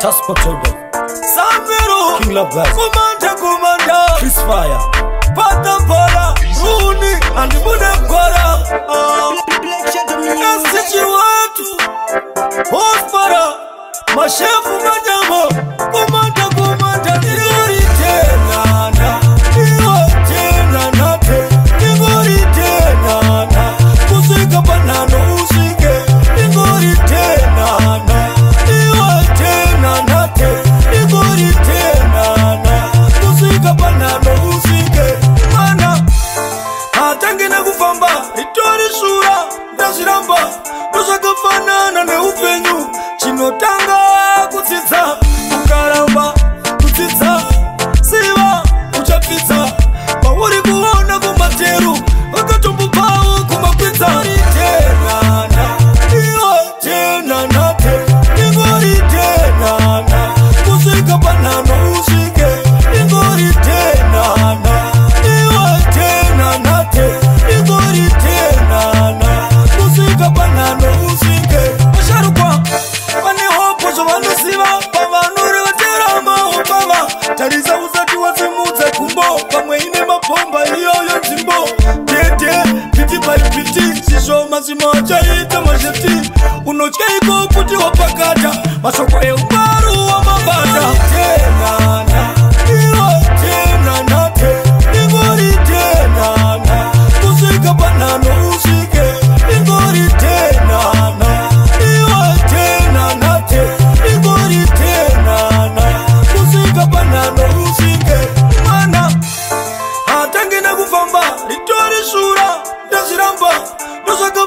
Tasper Togo Samiru King Love Black Kumanda Kumanda Chris Fire Pata Pala Uni Andi Mune Mkwara Black Gentleman Nasi Chiwatu Hospara Mashefa kuti paipiti sizvo mazimo achaita mazeti unotya iko kuti wapakata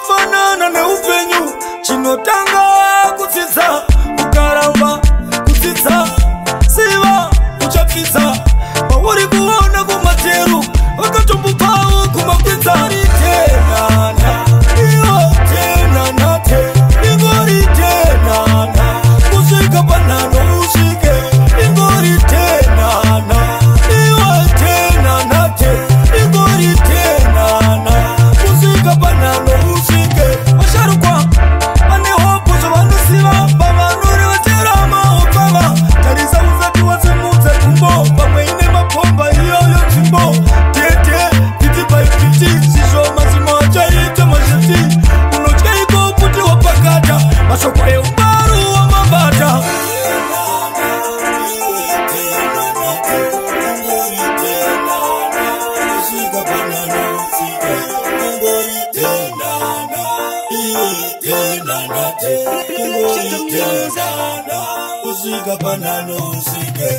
for none ndinzana kusika pananosike